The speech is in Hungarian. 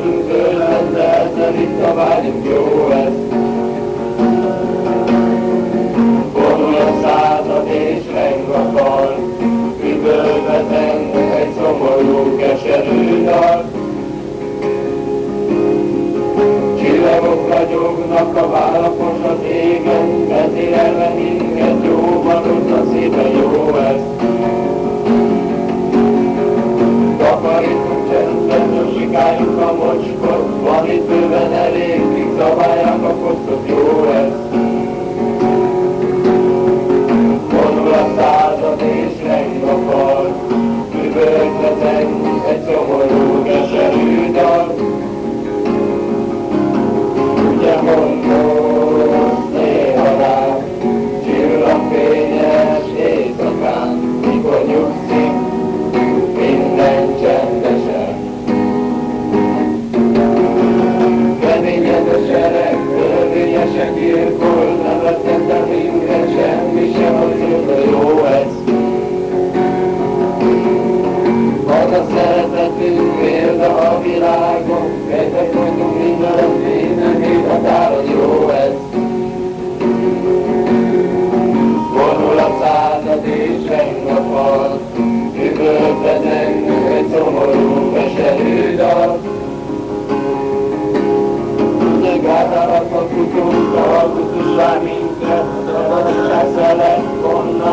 Várunk tőlem, de ezzel itt a vágyunk jó lesz. Vonul a század és reng a kar, Üvölve egy szomorú keserű dal. Csillagok ragyognak a vállapos az égen, Vezérelve minket jóban ott a szíve Másikáljuk a mocskot, van itt bőven elég, szabályának osztott jó. a szeretetű élve a világon, Kejtek mondjuk minden az mindenkit, akár az jó lesz. Vonul a század és reng a fal, Tükörbe zengő egy szomorú keserű dal. Nyugátárat a kutyunk, a kutyus rá minket, Szabadság szelek, onnan